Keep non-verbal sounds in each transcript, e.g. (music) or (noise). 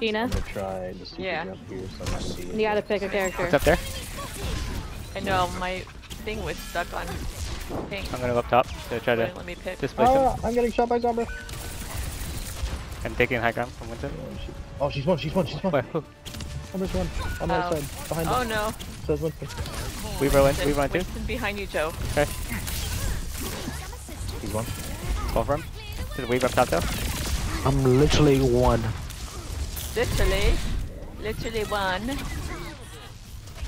Geena, I'm gonna try the super Yeah. jump here, so I'm not gonna you gotta pick a character. What's up there? I know my thing was stuck on pink. I'm gonna go up top to try to let me pick. displace him. Ah, I'm getting shot by Sombra. I'm taking high ground from Winston. Oh, Oh, she's one, she's one, she's one. Where? Who? Sombra's one. On the Oh. other side, behind Oh us. no. Says Winston. Weaver went. Weaver went too. Winston behind you, Joe. Okay. He's one. Go for him. Is Weaver up top though? I'm literally one. Literally. Literally one.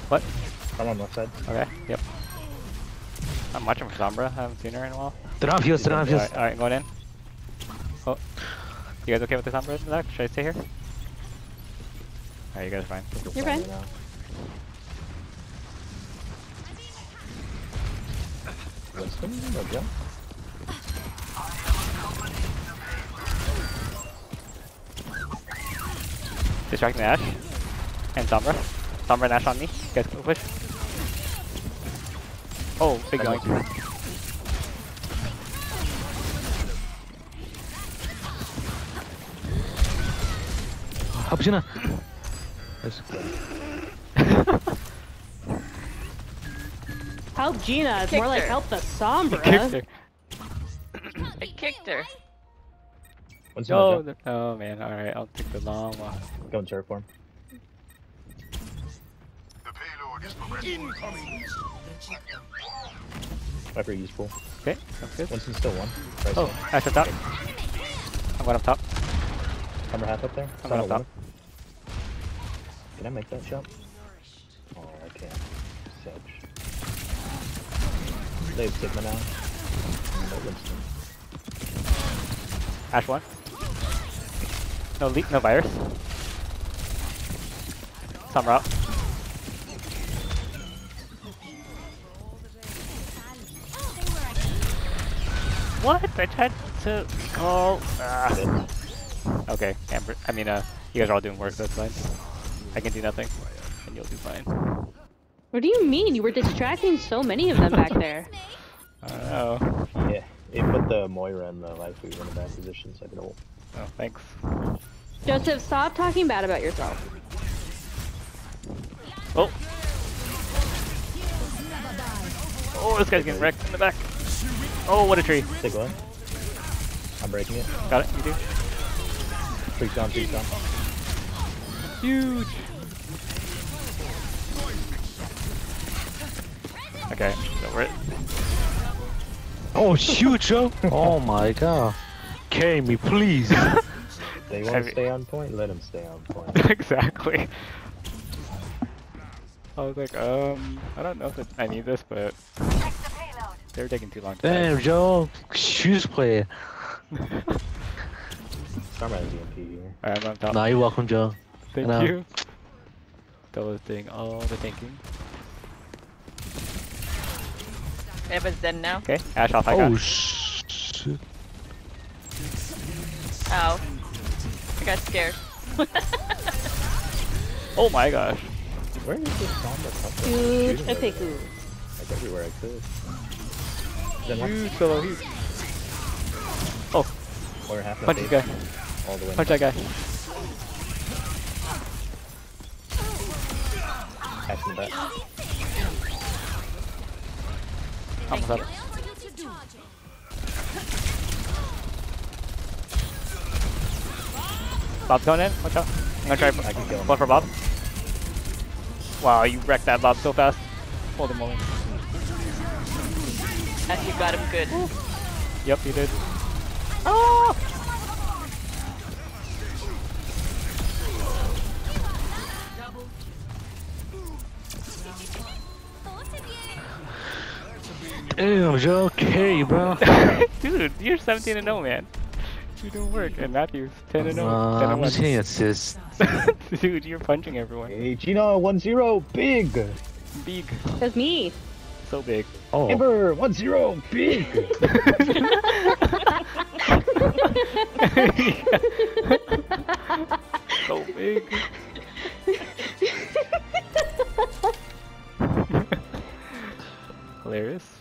What? I'm on left side. Okay. Yep. I'm watching for Sombra. I haven't seen her in a while. They don't have heals, they don't have heals. Alright, alright, going in. Oh. You guys okay with the Sombra in the back? Should I stay here? Alright, you guys are fine. You're fine. Right now. Winston? No jump? Distracting Ashe. And Sombra. Sombra and Ashe on me. You guys can push. Oh, big I know. going. Help Geena. Help Geena. It's Kicked more like her. help the Kicked Sombra. her. I kicked her. Winston, No, no oh man, alright, I'll take the long one. Go in terraform. Viper useful. Okay, sounds good. Winston's still one. Right Oh. Ashe up top. I'm going up top. Hammer half up there. I'm Son going up top. one. Can I make that jump? Oh, I can't. Sedge. They have Sigma now. No Winston. Ashe one. No leak, no virus. Summer out. What? I tried to call. Ah. Okay, Amber. I mean, uh, you guys are all doing work, so that's fine. I can do nothing, and you'll do fine. What do you mean? You were distracting so many of them back there. (laughs) I don't know. Yeah, it put the Moira and the Lifeweaver in a bad position, so I did a. Oh, thanks. Joseph, stop talking bad about yourself. Oh. Oh, this guy's getting wrecked in the back. Oh, what a tree. Take one. I'm breaking it. Got it? You do? Freak down, freak down. Huge. Okay, so we're Oh, shoot, Joe! (laughs) oh my god. Carry me, please. (laughs) They want Heavy. to stay on point, let them stay on point. (laughs) exactly. I was like, um, I don't know if it, I need this, but they were taking too long to Damn, Joe. Shoes player. (laughs) Starman has EMP here. Alright, I'm on top. Nah, you're welcome, Joe. Thank know. you. Dolla's doing all the thinking. Eva's dead now. Okay, Ashe off, I got. Oh, shit. Ow. I got scared. (laughs) Oh my gosh. Where did this Sombra come from? Huge Epiku. Like everywhere I could. Huge solo, huge. Oh, or half punch this guy. All the way. Punch that guy. Catch in back. Almost up. Bob's going in. Watch out. I'm gonna try I can kill him. one for Bob. Wow, you wrecked that Bob so fast. Hold him moment. Uh, you got him good. Yep, you did. Oh! Damn, Joe. Carry, bro. (laughs) Dude, you're 17 and 0, man. You don't work. And Matthew's 10 and 0. Uh, 10 I'm and just 1. hitting assists. (laughs) Dude, you're punching everyone. Hey, Geena, 1-0, big! Big. That's me. So big. Oh. Amber, 1-0, big! (laughs) (laughs) so big. Hilarious.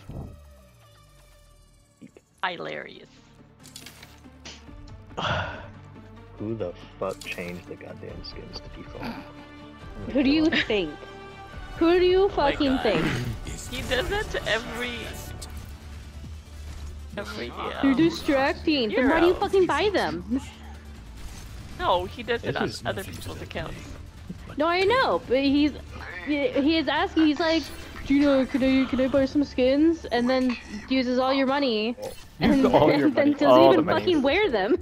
Hilarious. (sighs) Who the fuck changed the goddamn skins to default? (sighs) Who do you think? Who do you oh fucking God. think? (laughs) He does that to every. Every. You're distracting. Then why do you fucking buy them? no, he does it on other people's accounts. No, I know, but he's he he is asking. He's like, Geena, can I can I buy some skins? And then uses all your money, and, all (laughs) your and then money. doesn't All even money. fucking wear them.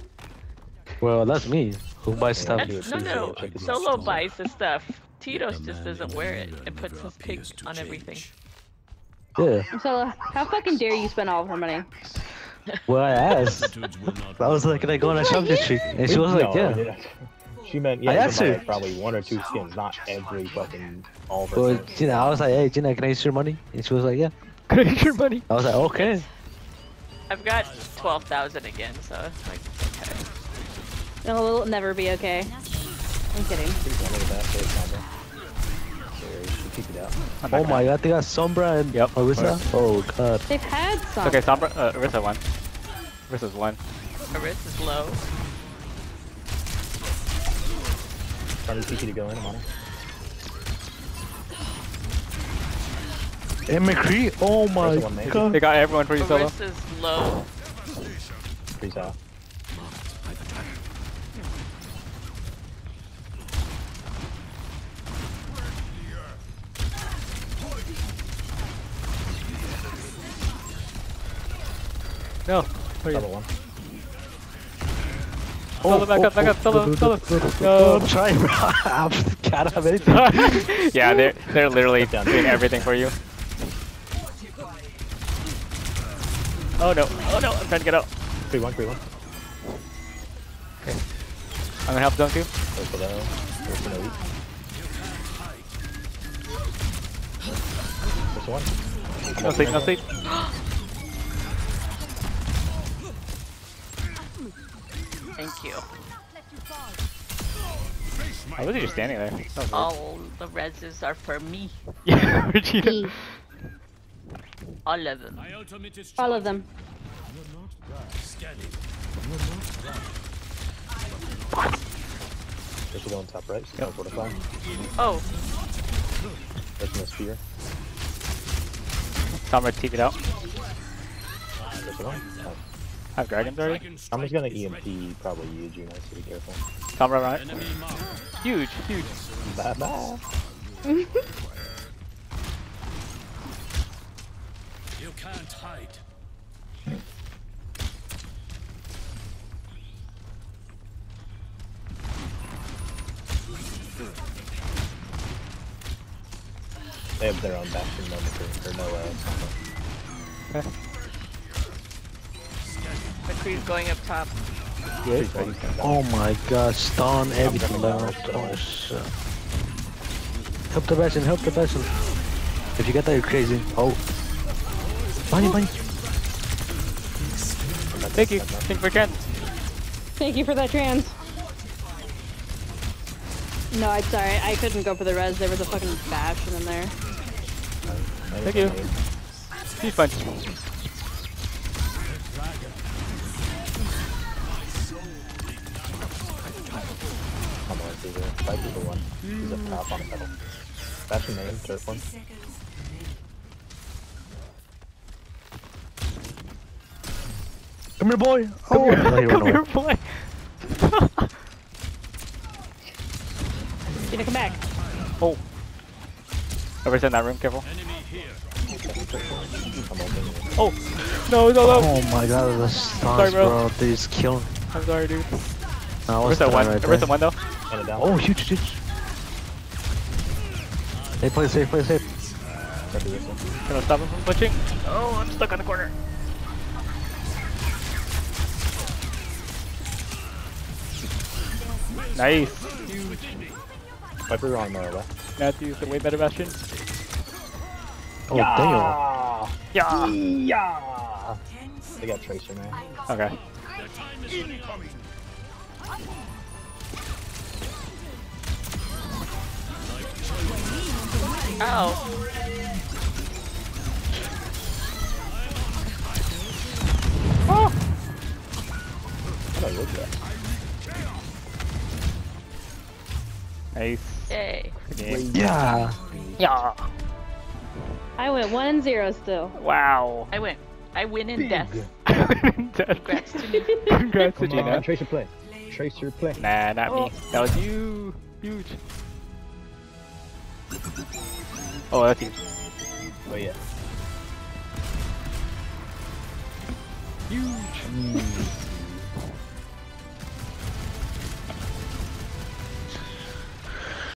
Well, that's me. Who buys stuff? Yeah. That's, no, no, Solo buys the stuff. Tito's just doesn't wear it and puts his pig on everything. Yeah. Solo, uh, how fucking dare you spend all of her money? (laughs) Well, I asked. I was like, can I go on a shop district? And she was like, yeah. yeah. She meant yeah, I you asked her. probably one or two skins, not every fucking all of her Well. Geena, I was like, hey, Geena, can I use your money? And she was like, yeah. Can I use your money? I was like, okay. I've got 12,000 again, so it's like, okay. No, it'll never be okay. I'm kidding. Please don't look at that face, Sandra. Sorry, you keep it out. I'm back Oh my god, they got Sombra and Yep. Orisa? Oh god. They've had some. Okay, Sombra, uh, Orisa won. Orisa's one. Aris is low. Trying to teach you to go in, I'm on it. And McCree? Oh my There's one, maybe. They got everyone for you solo. Aris is low. Freeze out. No. Where are Double you? one. Solo, back up, back up, solo, solo. Oh, No. I'm trying, bro. I can't have anything. yeah, they're they're literally doing everything for you. Oh no! Oh no! I'm trying to get out. Three one, three one. I'm gonna help Dunk you. Go for the go for the weak. Just one. No sleep, no sleep. Thank you. I was just standing there. That weird. All the reses are for me. (laughs) Yeah, Regina. All of them. All of them. Just go on top right. So yep. fortify. Oh, There's no spear. Sombra TP it out. Just one. Oh. I have dragons already. I'm just gonna EMP probably you, Geena, so be careful. Come right. right. Huge, huge. Bye bye. You can't hide. They have their own bastion moment or no Okay. McCree's going up top. Please don't use them. Oh my god, stun everything down. Oh shit. Help the bastion, help the bastion. If you get that, you're crazy. Oh. Bunny, bunny. Thank you. Thank you for chance. Thank you for that trans. No, I'm sorry. I couldn't go for the res. There was a fucking bastion in there. Thank you. Huge punch. Come on, through. Fight through the one. He's up top on the pedal. Bastion main, turf one. Come here, boy. Oh, no, he (laughs) ran Come here, boy. (laughs) Geena, come back. Oh. Whoever's in that room, careful. I'm opening it. Oh. No, no, no. Oh my god, the Sorry, bro. bro. They just kill. I'm sorry, dude. No, I was Where's that one? right Where's the one though? And it down. Oh, huge, huge. Hey, play safe, play safe. Copy this one. Gonna stop him from pushing. Oh, I'm stuck on the corner. Nice. Viper on uh, left. Matthew's a way better bastion. Oh, damn. Yeah. Yeah. They got Tracer, man. Okay. Oh, How do I look at that? Nice. Yay. Yeah. Yeah. I went one and zero still. Wow. I went. I win in death. Congrats (laughs) Congrats to me. Congrats to Come on, Geena. Tracer play. Tracer play. Nah, not me. Oh. That was you. Huge. Oh, that's huge. Oh yeah. Huge. Mm.